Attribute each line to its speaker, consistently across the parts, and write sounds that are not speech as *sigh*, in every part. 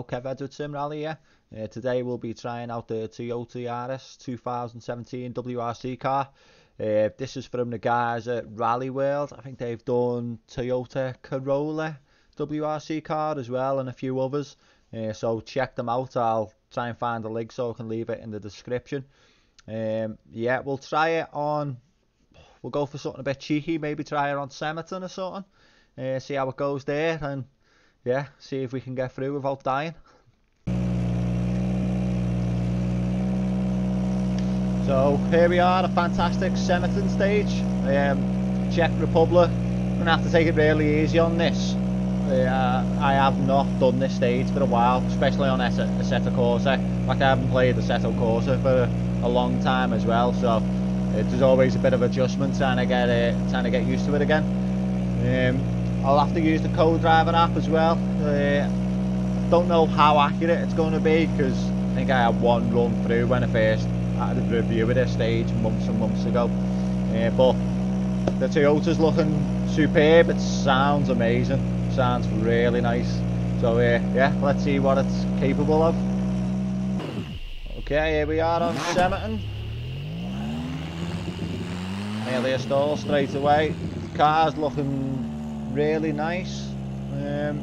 Speaker 1: out, Kev Edwards Sim Rally here. Uh, today we'll be trying out the Toyota Yaris 2017 WRC car. Uh, this is from the guys at Rally World. I think they've done Toyota Corolla WRC car as well and a few others. Uh, so check them out. I'll try and find a link so I can leave it in the description. Um, yeah, we'll try it on. We'll go for something a bit cheeky. Maybe try it on Semetin or something. Uh, see how it goes there, and yeah, see if we can get through without dying. So here we are, a fantastic Semetin stage. Um, Czech Republic. I'm gonna have to take it really easy on this. Uh, I have not done this stage for a while, especially on Assetto Corsa. Like I haven't played Assetto Corsa for a long time as well, so there's always a bit of adjustment trying to get it, trying to get used to it again. Um, I'll have to use the co-driver app as well. Uh, don't know how accurate it's going to be because I think I had one run through when I first had a review of this stage months and months ago. Uh, but the Toyota's looking superb. It sounds amazing. Sounds really nice. So uh, yeah, let's see what it's capable of. Okay, here we are on Semetin. Nearly a stall straight away. The car's looking really nice. Um,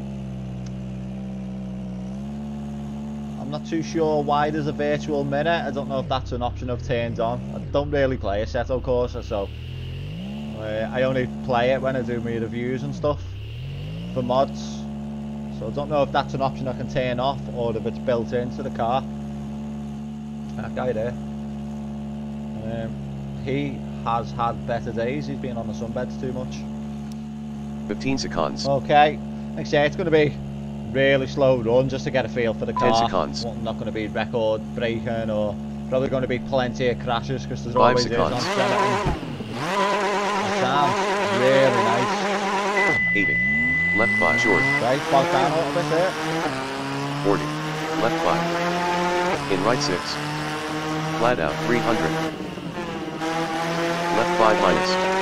Speaker 1: I'm not too sure why there's a virtual mirror. I don't know if that's an option I've turned on. I don't really play Assetto Corsa, so uh, I only play it when I do my reviews and stuff for mods. So I don't know if that's an option I can turn off or if it's built into the car. That guy there. Um, he has had better days. He's been on the sunbeds too much.
Speaker 2: 15 seconds.
Speaker 1: Okay. Like I say, it's going to be really slow run just to get a feel for the car.
Speaker 2: 10 seconds.
Speaker 1: Not going to be record breaking or probably going to be plenty of crashes because there's
Speaker 2: Five
Speaker 1: always
Speaker 2: seconds.
Speaker 1: is on. Sounds really nice.
Speaker 2: 80. Left 5 short.
Speaker 1: Right, bog down a little bit there.
Speaker 2: 40. Left 5. In right 6. Flat out 300. Left 5 minus.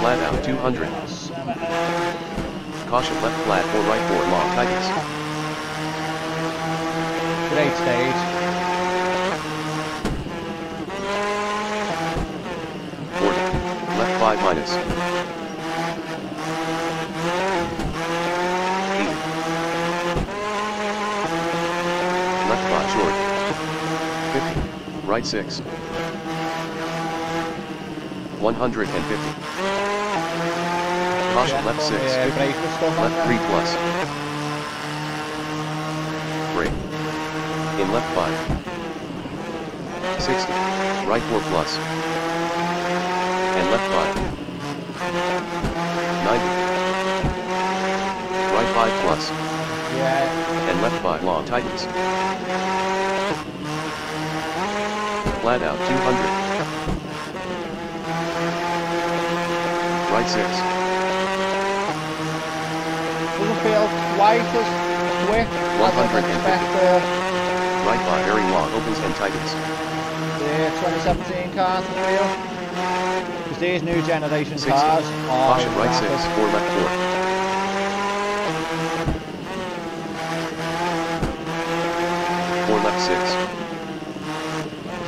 Speaker 2: Flat out 200. Caution left flat or right 4 long tightens.
Speaker 1: Great stage.
Speaker 2: 40. Left 5 minus. 80. Left 5 short. 50. Right 6. 150. Caution left 6.
Speaker 1: Yeah,
Speaker 2: 50.
Speaker 1: brake and stuff on
Speaker 2: Left 3 plus. Brake. In left 5. 60. Right 4 plus. And left 5. 90. Right 5 plus.
Speaker 1: Yeah,
Speaker 2: And left 5 long tightens. Flat out 200. Right 6.
Speaker 1: doesn't feel quite as quick as I
Speaker 2: 150.
Speaker 1: expect
Speaker 2: Right 5 very long opens and tightens.
Speaker 1: the 2017 cars to feel. Because these new generation
Speaker 2: 60.
Speaker 1: cars are
Speaker 2: Caution right 6
Speaker 1: rapid.
Speaker 2: or left 4. Or left 6.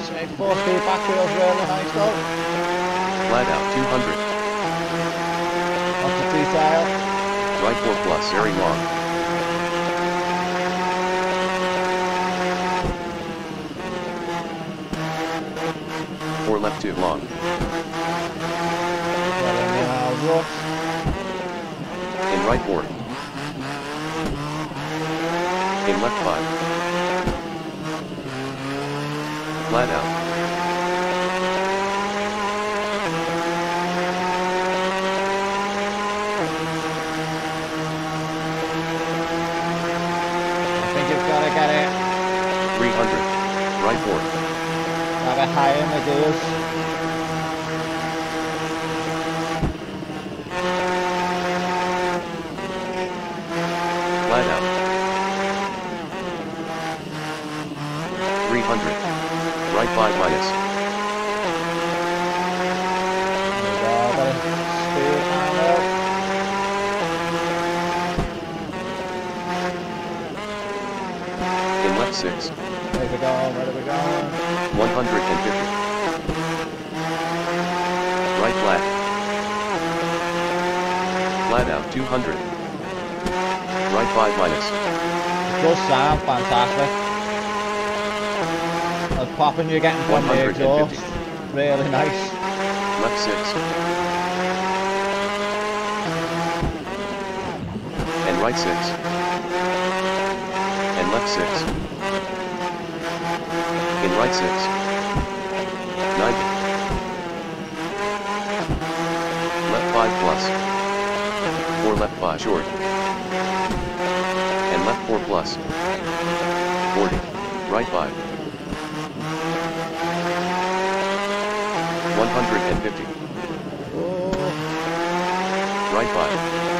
Speaker 1: Say four speed back feels really nice though.
Speaker 2: Flat out 200.
Speaker 1: Detail.
Speaker 2: Right 4 plus very long. Or left 2 long. In right 4. In left 5. Flat out.
Speaker 1: like
Speaker 2: this. six.
Speaker 1: Where we going? Where we going?
Speaker 2: 150. Right flat. Flat out 200. Right 5 minus.
Speaker 1: It does fantastic. The popping you're getting from the
Speaker 2: 150.
Speaker 1: exhaust. Really nice.
Speaker 2: Left 6. And right 6. And left 6. In right 6. 90. Left 5 plus. 4 left 5 short. And left 4 plus. 40. Right 5. 150.
Speaker 1: Oh,
Speaker 2: Right 5.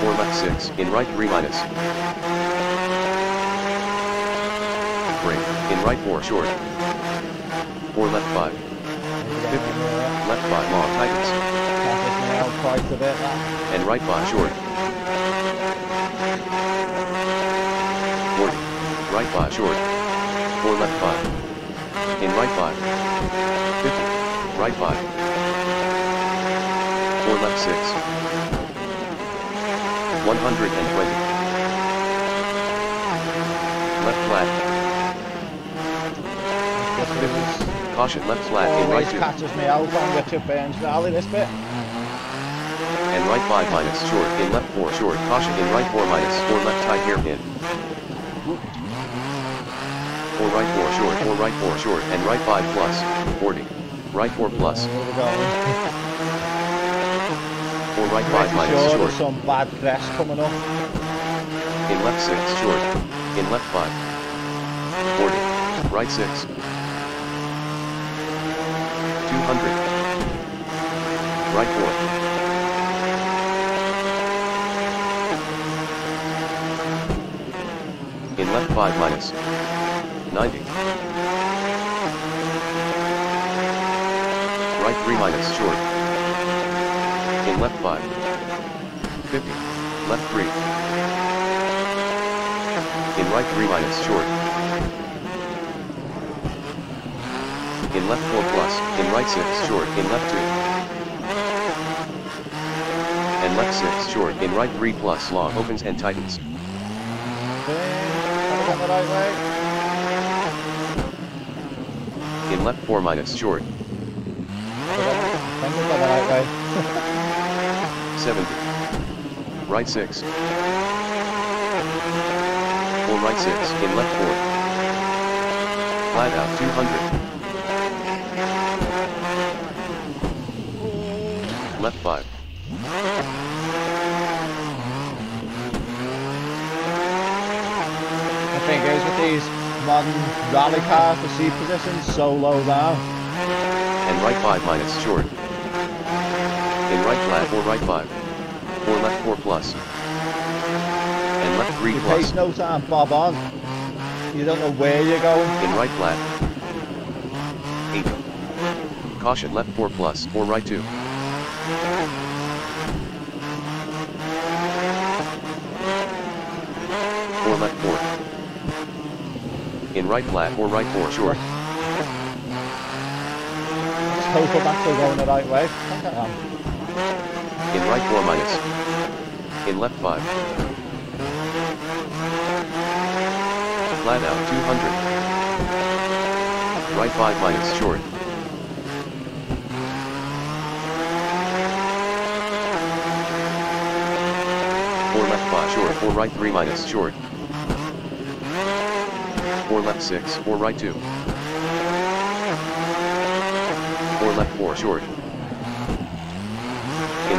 Speaker 2: 4 left 6, in right 3 minus. Brake, in right 4 short. 4 left 5, 50. Left 5 long tightens,
Speaker 1: Passes me out quite a bit. That.
Speaker 2: and right 5 short. 40. Right 5 short. 4 left 5. In right 5. 50. Right 5. 4 left 6. 120. Left flat.
Speaker 1: This is,
Speaker 2: Caution left flat in right
Speaker 1: always
Speaker 2: 2.
Speaker 1: catches me out on the two Burns Valley this bit.
Speaker 2: And right 5 minus short in left 4 short. Caution in right 4 minus 4 left tight hairpin. 4 right 4 short. 4 right 4 short. And right 5 plus. 40. Right 4 plus.
Speaker 1: Where we going?
Speaker 2: 4 right 5 minus
Speaker 1: sure
Speaker 2: short.
Speaker 1: some bad crest coming up.
Speaker 2: In left 6 short. In left 5. 40. Right 6. 200. Right 4. In left 5 minus. 90. Right 3 minus short. In left 5. 50. Left 3. In right 3 minus short. Left 4 plus, in right 6 short, in left 2. And left 6 short, in right 3 plus long opens and tightens. In left 4 minus short,
Speaker 1: I think we've got the right
Speaker 2: 70. Right 6. 4 right 6, in left 4. Flat out 200. Left 5.
Speaker 1: The thing is with these modern rally cars, the seat position's so low down.
Speaker 2: And right 5 minus short. In right flat 4 right 5. 4 left 4 plus. And left 3
Speaker 1: It
Speaker 2: plus.
Speaker 1: takes no time bob on. You don't know where you're going.
Speaker 2: In right flat. 8. Caution left 4 plus, 4 right 2. Four left 4. In right flat, 4 right 4 short.
Speaker 1: Just hope going the right way. I think I am.
Speaker 2: In right 4 minus. In left 5. Flat out 200. Right 5 minus short. 4 right 3 minus short. 4 left 6, 4 right 2. 4 left 4 short. In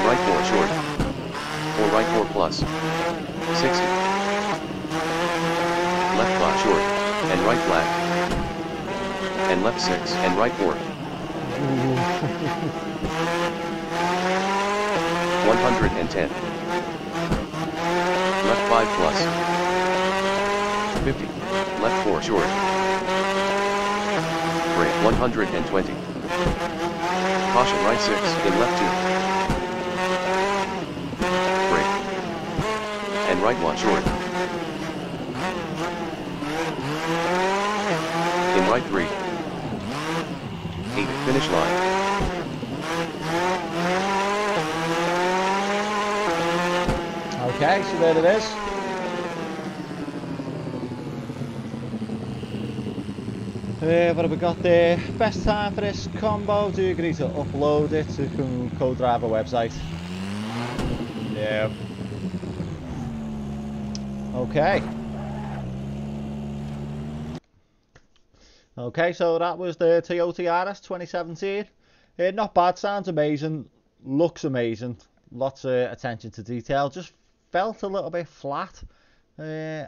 Speaker 2: right 4 short. 4 right 4 plus. 60. Left 5 short. And right flat. And left 6 and right 4. *laughs* 110. 5 plus. 50. Left 4 short. Break 120. Caution right 6 in left 2. Break. And right 1 short. In right 3. 8 finish line.
Speaker 1: Okay, so there it is. Uh, what have we got there? Best time for this combo? Do you agree to upload it to co-driver website? Yeah. Okay. Okay, so that was the Toyota Yaris 2017. Uh, not bad, sounds amazing, looks amazing, lots of attention to detail. Just felt a little bit flat. Uh,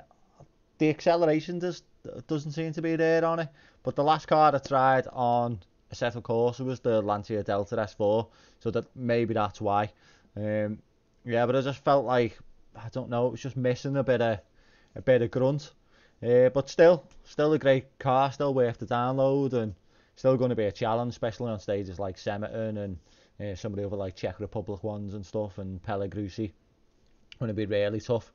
Speaker 1: the acceleration does doesn't seem to be there on it. But the last car I tried on Assetto Corsa was the Lancia Delta S4, so that maybe that's why. Um, yeah, but I just felt like I don't know, it was just missing a bit of a bit of grunt. Uh, but still, still a great car, still worth the download, and still going to be a challenge, especially on stages like Semetin and uh, some of the other like Czech Republic ones and stuff, and Pellegrusi. Going to be really tough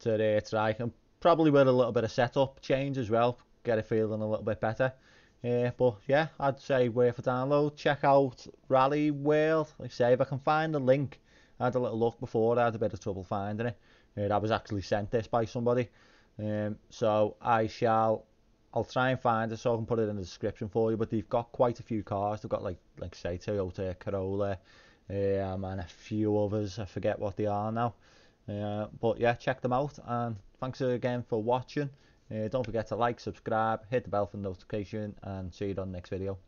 Speaker 1: to uh, try, and probably with a little bit of setup change as well, get it feeling a little bit better. Uh, but yeah, I'd say worth for download. Check out Rally World. Like I say, if I can find the link, I had a little look before. I had a bit of trouble finding it. Uh, I was actually sent this by somebody. Um, so I shall, I'll try and find it so I can put it in the description for you. But they've got quite a few cars. They've got like, like say Toyota Corolla, um, and a few others. I forget what they are now. Uh, but yeah, check them out. And thanks again for watching. Uh, don't forget to like, subscribe, hit the bell for notification, and see you on the next video.